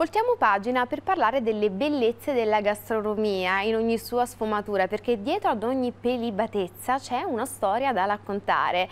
Voltiamo pagina per parlare delle bellezze della gastronomia in ogni sua sfumatura, perché dietro ad ogni pelibatezza c'è una storia da raccontare,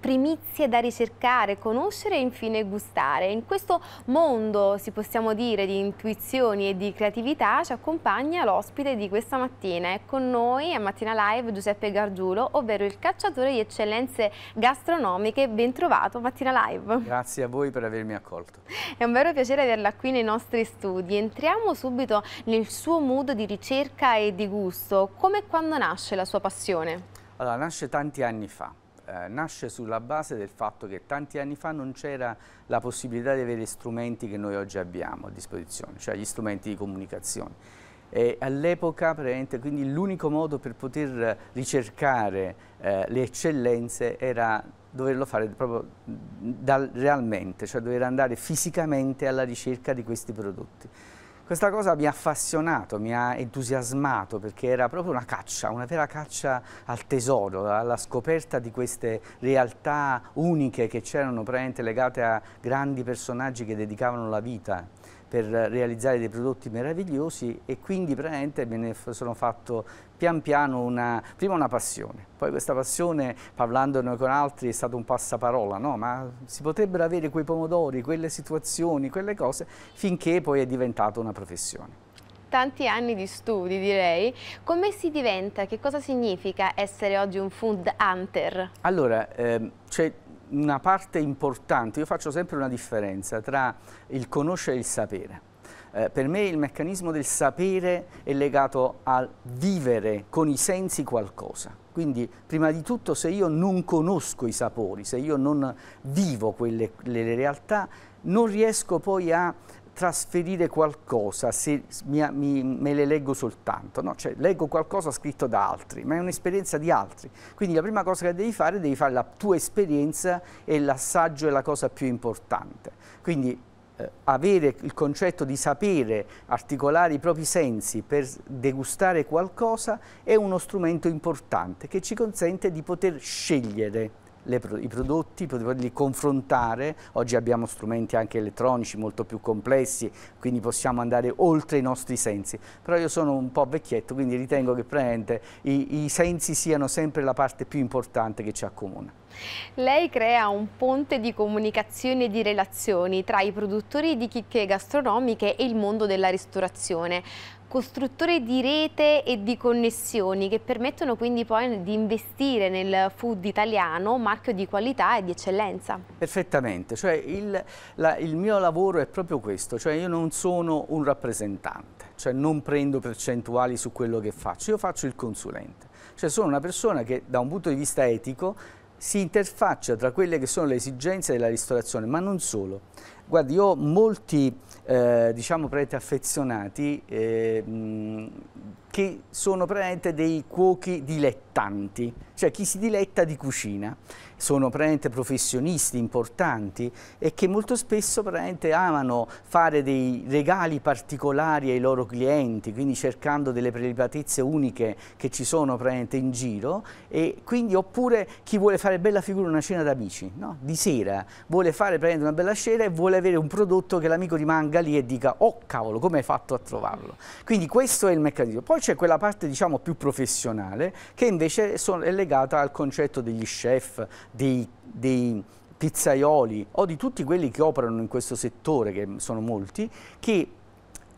primizie da ricercare, conoscere e infine gustare. In questo mondo, si possiamo dire, di intuizioni e di creatività ci accompagna l'ospite di questa mattina. È con noi a Mattina Live Giuseppe Gargiulo, ovvero il cacciatore di eccellenze gastronomiche. Ben trovato Mattina Live. Grazie a voi per avermi accolto. È un vero piacere averla qui nei nostri studi. Entriamo subito nel suo mood di ricerca e di gusto. Come e quando nasce la sua passione? Allora, nasce tanti anni fa. Eh, nasce sulla base del fatto che tanti anni fa non c'era la possibilità di avere strumenti che noi oggi abbiamo a disposizione, cioè gli strumenti di comunicazione. all'epoca, quindi l'unico modo per poter ricercare eh, le eccellenze era doverlo fare proprio dal, realmente, cioè dover andare fisicamente alla ricerca di questi prodotti. Questa cosa mi ha appassionato, mi ha entusiasmato perché era proprio una caccia, una vera caccia al tesoro, alla scoperta di queste realtà uniche che c'erano legate a grandi personaggi che dedicavano la vita per realizzare dei prodotti meravigliosi e quindi praticamente me ne sono fatto pian piano una, prima una passione, poi questa passione parlandone con altri è stato un passaparola, no? ma si potrebbero avere quei pomodori, quelle situazioni, quelle cose finché poi è diventata una professione tanti anni di studi direi. Come si diventa? Che cosa significa essere oggi un food hunter? Allora, ehm, c'è una parte importante, io faccio sempre una differenza tra il conoscere e il sapere. Eh, per me il meccanismo del sapere è legato al vivere con i sensi qualcosa. Quindi prima di tutto se io non conosco i sapori, se io non vivo quelle le realtà, non riesco poi a trasferire qualcosa se mi, mi, me le leggo soltanto, no? cioè leggo qualcosa scritto da altri, ma è un'esperienza di altri. Quindi la prima cosa che devi fare, devi fare la tua esperienza e l'assaggio è la cosa più importante. Quindi eh, avere il concetto di sapere articolare i propri sensi per degustare qualcosa è uno strumento importante che ci consente di poter scegliere le, i prodotti, poterli confrontare. Oggi abbiamo strumenti anche elettronici molto più complessi, quindi possiamo andare oltre i nostri sensi. Però io sono un po' vecchietto, quindi ritengo che i, i sensi siano sempre la parte più importante che ci accomuna. Lei crea un ponte di comunicazione e di relazioni tra i produttori di chicche gastronomiche e il mondo della ristorazione costruttore di rete e di connessioni che permettono quindi poi di investire nel food italiano, marchio di qualità e di eccellenza. Perfettamente, cioè il, la, il mio lavoro è proprio questo, cioè io non sono un rappresentante, cioè non prendo percentuali su quello che faccio, io faccio il consulente, cioè sono una persona che da un punto di vista etico si interfaccia tra quelle che sono le esigenze della ristorazione, ma non solo. Guardi, io ho molti eh, diciamo praticamente affezionati eh, che sono praticamente dei cuochi dilettanti, cioè chi si diletta di cucina. Sono professionisti importanti e che molto spesso amano fare dei regali particolari ai loro clienti, quindi cercando delle prelibatezze uniche che ci sono in giro e quindi oppure chi vuole fare bella figura una cena d'amici, no? di sera, vuole fare una bella cena e vuole avere un prodotto che l'amico rimanga lì e dica oh cavolo come hai fatto a trovarlo. Quindi questo è il meccanismo. Poi c'è quella parte diciamo più professionale che invece è legata al concetto degli chef, dei, dei pizzaioli o di tutti quelli che operano in questo settore, che sono molti, che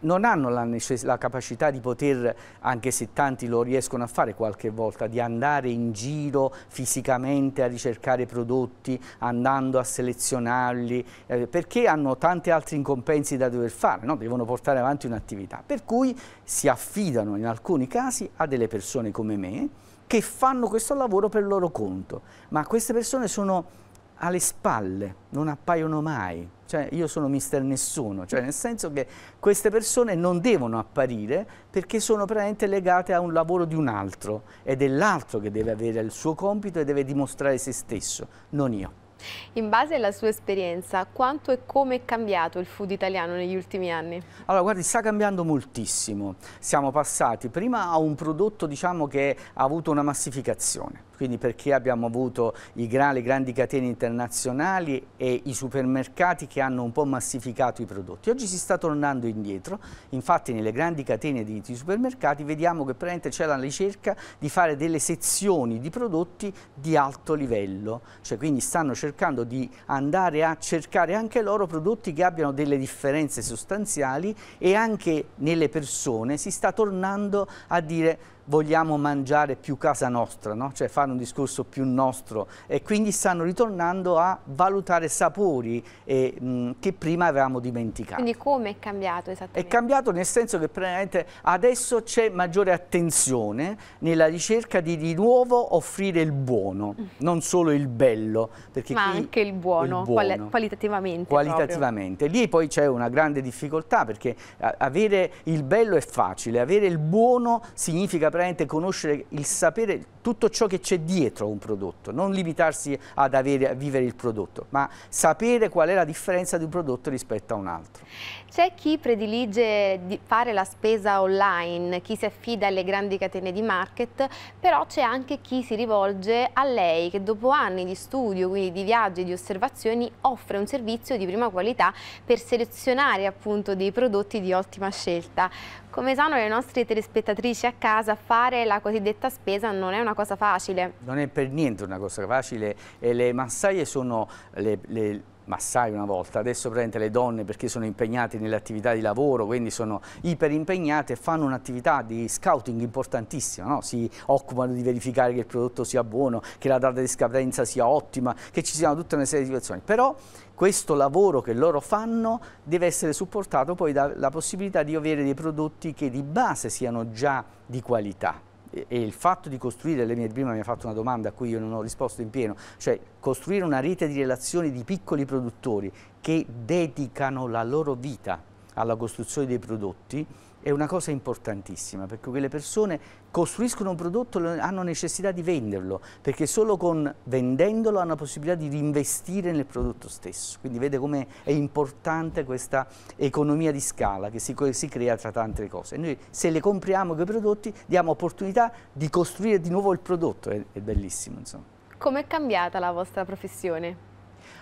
non hanno la, la, capacità di poter, anche se tanti lo riescono a fare qualche volta, di andare in giro fisicamente a ricercare prodotti, andando a selezionarli, eh, perché hanno tanti altri incompensi da dover fare, no? devono portare avanti un'attività. Per cui si affidano in alcuni casi a delle persone come me che fanno questo lavoro per loro conto, ma queste persone sono alle spalle, non appaiono mai, cioè io sono mister nessuno, cioè nel senso che queste persone non devono apparire perché sono praticamente legate a un lavoro di un altro. Ed è l'altro che deve avere il suo compito e deve dimostrare se stesso, non io. In base alla sua esperienza, quanto e come è cambiato il food italiano negli ultimi anni? Allora, guardi, sta cambiando moltissimo. Siamo passati prima a un prodotto diciamo, che ha avuto una massificazione quindi perché abbiamo avuto gra le grandi catene internazionali e i supermercati che hanno un po' massificato i prodotti. Oggi si sta tornando indietro, infatti nelle grandi catene di, di supermercati vediamo che c'è la ricerca di fare delle sezioni di prodotti di alto livello, cioè quindi stanno cercando di andare a cercare anche loro prodotti che abbiano delle differenze sostanziali e anche nelle persone si sta tornando a dire vogliamo mangiare più casa nostra, no? cioè fare un discorso più nostro e quindi stanno ritornando a valutare sapori eh, mh, che prima avevamo dimenticato. Quindi come è cambiato esattamente? È cambiato nel senso che adesso c'è maggiore attenzione nella ricerca di di nuovo offrire il buono, mm. non solo il bello. Ma anche il buono, il buono qualitativamente. Qualitativamente. Proprio. Lì poi c'è una grande difficoltà perché avere il bello è facile, avere il buono significa veramente conoscere il sapere, tutto ciò che c'è dietro un prodotto, non limitarsi ad avere, a vivere il prodotto, ma sapere qual è la differenza di un prodotto rispetto a un altro. C'è chi predilige di fare la spesa online, chi si affida alle grandi catene di market, però c'è anche chi si rivolge a lei che dopo anni di studio, quindi di viaggi, di osservazioni, offre un servizio di prima qualità per selezionare appunto dei prodotti di ottima scelta. Come sanno le nostre telespettatrici a casa, fare la cosiddetta spesa non è una cosa facile. Non è per niente una cosa facile e le massaie sono le, le massai una volta, adesso prende le donne perché sono impegnate nelle attività di lavoro, quindi sono iper impegnate e fanno un'attività di scouting importantissima, no? si occupano di verificare che il prodotto sia buono, che la data di scadenza sia ottima, che ci siano tutta una serie di situazioni, però questo lavoro che loro fanno deve essere supportato poi dalla possibilità di avere dei prodotti che di base siano già di qualità e il fatto di costruire, lei prima mi ha fatto una domanda a cui io non ho risposto in pieno, cioè costruire una rete di relazioni di piccoli produttori che dedicano la loro vita alla costruzione dei prodotti è una cosa importantissima perché quelle persone costruiscono un prodotto e hanno necessità di venderlo perché solo con vendendolo hanno la possibilità di reinvestire nel prodotto stesso. Quindi vede come è importante questa economia di scala che si, si crea tra tante cose. E noi se le compriamo quei prodotti diamo opportunità di costruire di nuovo il prodotto è, è bellissimo insomma. Com'è cambiata la vostra professione?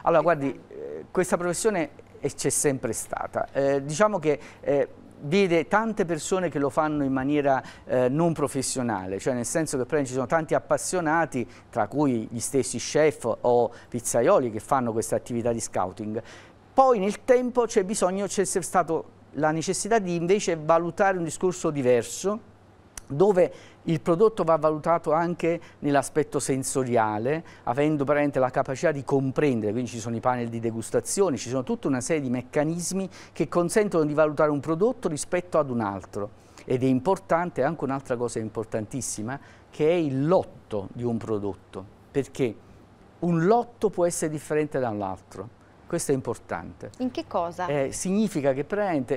Allora guardi, eh, questa professione c'è sempre stata eh, diciamo che eh, vede tante persone che lo fanno in maniera eh, non professionale, cioè nel senso che ci sono tanti appassionati, tra cui gli stessi chef o pizzaioli che fanno questa attività di scouting. Poi nel tempo c'è bisogno, c'è stata la necessità di invece valutare un discorso diverso, dove il prodotto va valutato anche nell'aspetto sensoriale, avendo la capacità di comprendere, quindi ci sono i panel di degustazione, ci sono tutta una serie di meccanismi che consentono di valutare un prodotto rispetto ad un altro. Ed è importante, anche un'altra cosa importantissima, che è il lotto di un prodotto, perché un lotto può essere differente dall'altro. Questo è importante. In che cosa? Eh, significa che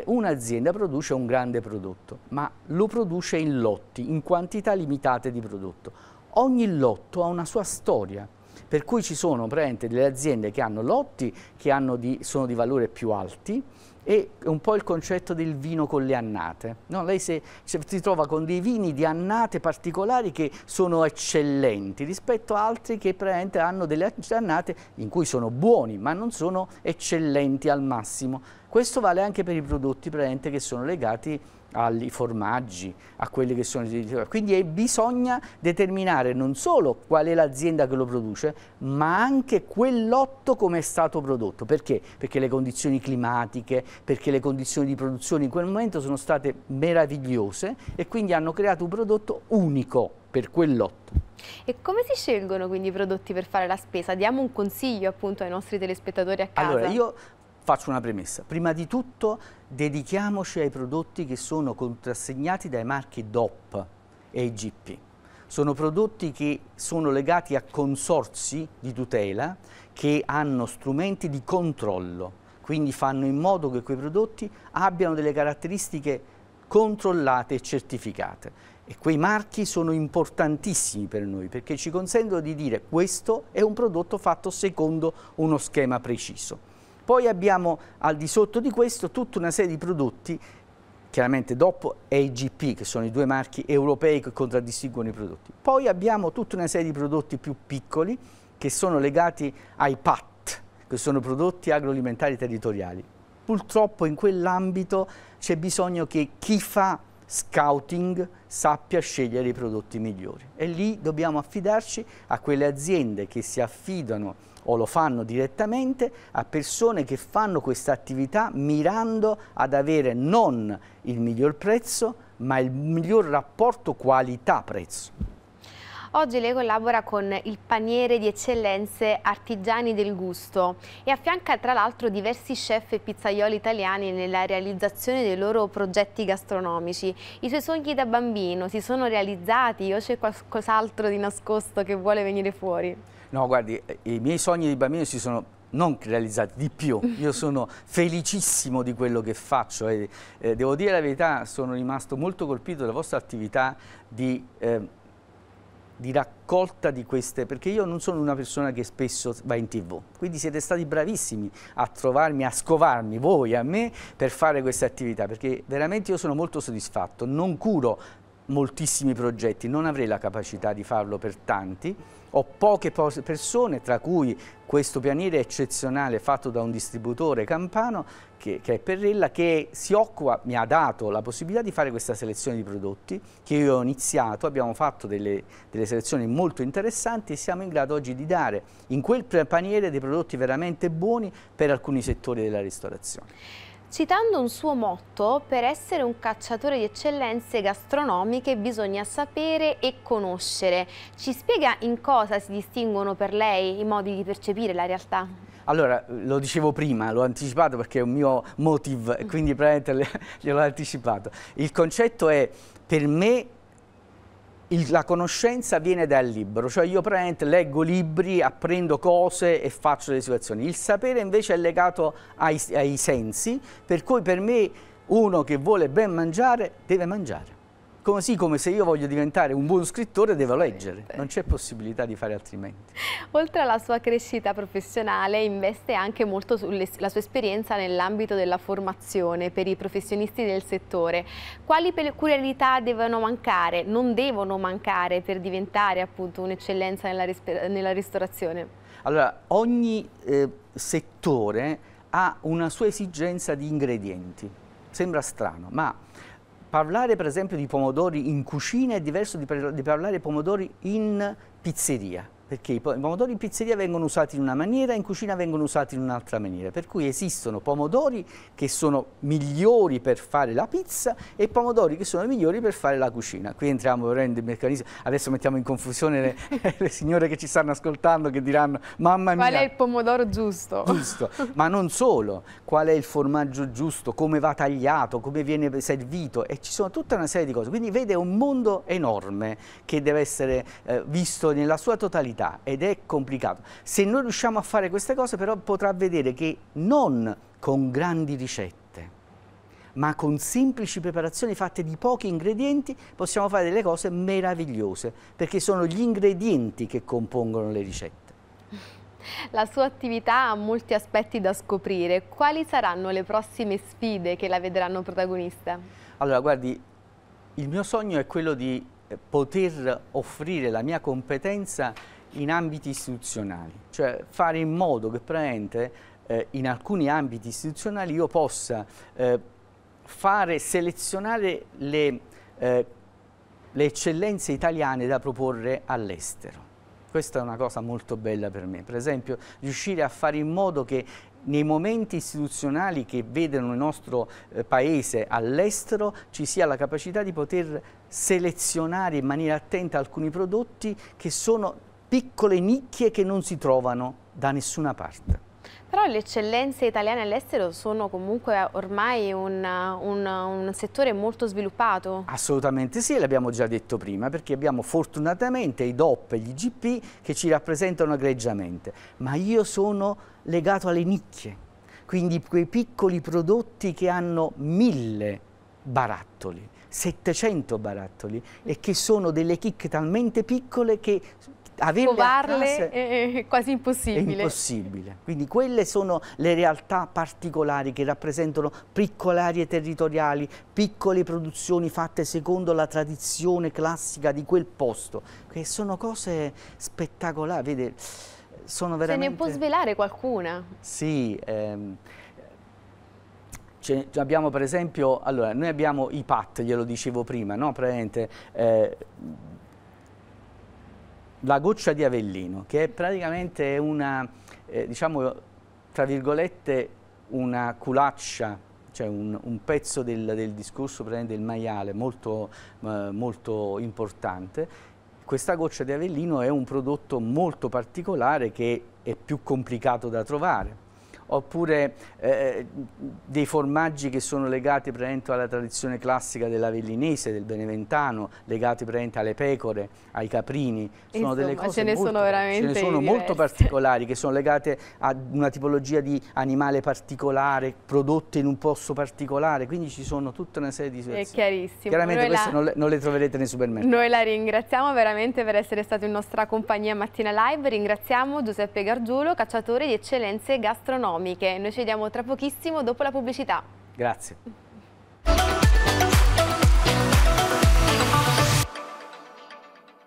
un'azienda produce un grande prodotto, ma lo produce in lotti, in quantità limitate di prodotto. Ogni lotto ha una sua storia, per cui ci sono delle aziende che hanno lotti che hanno di, sono di valore più alti, e un po' il concetto del vino con le annate. No? Lei se, si trova con dei vini di annate particolari che sono eccellenti rispetto a altri che hanno delle annate in cui sono buoni ma non sono eccellenti al massimo. Questo vale anche per i prodotti che sono legati ai formaggi, a quelli che sono quindi è, bisogna determinare non solo qual è l'azienda che lo produce, ma anche quel lotto come è stato prodotto. Perché? Perché le condizioni climatiche, perché le condizioni di produzione in quel momento sono state meravigliose e quindi hanno creato un prodotto unico per quel lotto. E come si scelgono quindi i prodotti per fare la spesa? Diamo un consiglio appunto ai nostri telespettatori a casa. Allora, io faccio una premessa. Prima di tutto dedichiamoci ai prodotti che sono contrassegnati dai marchi DOP e IGP. Sono prodotti che sono legati a consorsi di tutela che hanno strumenti di controllo, quindi fanno in modo che quei prodotti abbiano delle caratteristiche controllate e certificate. E quei marchi sono importantissimi per noi perché ci consentono di dire questo è un prodotto fatto secondo uno schema preciso. Poi abbiamo al di sotto di questo tutta una serie di prodotti chiaramente dopo EIGP, che sono i due marchi europei che contraddistinguono i prodotti. Poi abbiamo tutta una serie di prodotti più piccoli che sono legati ai PAT, che sono prodotti agroalimentari territoriali. Purtroppo in quell'ambito c'è bisogno che chi fa scouting sappia scegliere i prodotti migliori e lì dobbiamo affidarci a quelle aziende che si affidano o lo fanno direttamente a persone che fanno questa attività mirando ad avere non il miglior prezzo ma il miglior rapporto qualità-prezzo. Oggi lei collabora con il paniere di eccellenze artigiani del gusto e affianca tra l'altro diversi chef e pizzaioli italiani nella realizzazione dei loro progetti gastronomici. I suoi sogni da bambino si sono realizzati o c'è qualcos'altro di nascosto che vuole venire fuori? No, guardi, i miei sogni di bambino si sono non realizzati, di più. Io sono felicissimo di quello che faccio e eh, devo dire la verità, sono rimasto molto colpito dalla vostra attività di... Eh, di raccolta di queste, perché io non sono una persona che spesso va in tv, quindi siete stati bravissimi a trovarmi, a scovarmi voi, a me, per fare queste attività, perché veramente io sono molto soddisfatto, non curo moltissimi progetti, non avrei la capacità di farlo per tanti, ho poche persone, tra cui questo pianiere eccezionale fatto da un distributore campano, che, che, è Perrella, che si occupa, mi ha dato la possibilità di fare questa selezione di prodotti, che io ho iniziato, abbiamo fatto delle, delle selezioni molto interessanti e siamo in grado oggi di dare in quel paniere dei prodotti veramente buoni per alcuni settori della ristorazione. Citando un suo motto, per essere un cacciatore di eccellenze gastronomiche bisogna sapere e conoscere. Ci spiega in cosa si distinguono per lei i modi di percepire la realtà? Allora, lo dicevo prima, l'ho anticipato perché è un mio motive, quindi praticamente gliel'ho anticipato. Il concetto è, per me, il, la conoscenza viene dal libro, cioè io praticamente leggo libri, apprendo cose e faccio le situazioni. Il sapere invece è legato ai, ai sensi, per cui per me uno che vuole ben mangiare deve mangiare così come se io voglio diventare un buon scrittore devo leggere, non c'è possibilità di fare altrimenti. Oltre alla sua crescita professionale investe anche molto sulla sua esperienza nell'ambito della formazione per i professionisti del settore. Quali peculiarità devono mancare, non devono mancare per diventare appunto un'eccellenza nella, nella, ristorazione? Allora, ogni eh, settore ha una sua esigenza di ingredienti. Sembra strano, ma Parlare per esempio di pomodori in cucina è diverso di, di parlare di pomodori in pizzeria perché i pomodori in pizzeria vengono usati in una maniera, in cucina vengono usati in un'altra maniera, per cui esistono pomodori che sono migliori per fare la pizza e pomodori che sono migliori per fare la cucina. Qui entriamo veramente il meccanismo, adesso mettiamo in confusione le, le, signore che ci stanno ascoltando che diranno mamma mia. Qual è il pomodoro giusto? Giusto, ma non solo, qual è il formaggio giusto, come va tagliato, come viene servito? E ci sono tutta una serie di cose, quindi vede un mondo enorme che deve essere eh, visto nella sua totalità complessità ed è complicato. Se noi riusciamo a fare queste cose però potrà vedere che non con grandi ricette, ma con semplici preparazioni fatte di pochi ingredienti possiamo fare delle cose meravigliose, perché sono gli ingredienti che compongono le ricette. La sua attività ha molti aspetti da scoprire. Quali saranno le prossime sfide che la vedranno protagonista? Allora, guardi, il mio sogno è quello di eh, poter offrire la mia competenza in ambiti istituzionali, cioè fare in modo che praticamente eh, in alcuni ambiti istituzionali io possa eh, fare selezionare le, eh, le eccellenze italiane da proporre all'estero. Questa è una cosa molto bella per me, per esempio riuscire a fare in modo che nei momenti istituzionali che vedono il nostro eh, paese all'estero ci sia la capacità di poter selezionare in maniera attenta alcuni prodotti che sono piccole nicchie che non si trovano da nessuna parte. Però le eccellenze italiane all'estero sono comunque ormai un, un, un, settore molto sviluppato? Assolutamente sì, l'abbiamo già detto prima, perché abbiamo fortunatamente i DOP e gli IGP che ci rappresentano egregiamente, ma io sono legato alle nicchie, quindi quei piccoli prodotti che hanno mille barattoli, 700 barattoli e che sono delle chicche talmente piccole che Scovarle è quasi impossibile. È impossibile. Quindi quelle sono le realtà particolari che rappresentano piccole aree territoriali, piccole produzioni fatte secondo la tradizione classica di quel posto, che sono cose spettacolari. Vede, sono veramente... Se ne può svelare qualcuna? Sì, ehm, abbiamo per esempio, allora, noi abbiamo i PAT, glielo dicevo prima, no? Praticamente, eh, la goccia di Avellino, che è praticamente una, eh, diciamo, tra virgolette, una culaccia, cioè un, un pezzo del, del, discorso del maiale molto, eh, molto importante. Questa goccia di Avellino è un prodotto molto particolare che è più complicato da trovare oppure eh, dei formaggi che sono legati alla tradizione classica dell'avellinese, del beneventano, legati alle pecore, ai caprini. Sono Insomma, delle cose ce ne molto, sono veramente ce ne sono molto particolari che sono legate a una tipologia di animale particolare, prodotte in un posto particolare, quindi ci sono tutta una serie di situazioni. È chiarissimo. Chiaramente Noi queste la... non, le, non le troverete nei supermercati. Noi la ringraziamo veramente per essere stato in nostra compagnia mattina live, ringraziamo Giuseppe Gargiulo, cacciatore di eccellenze gastronomiche. Noi ci vediamo tra pochissimo dopo la pubblicità. Grazie.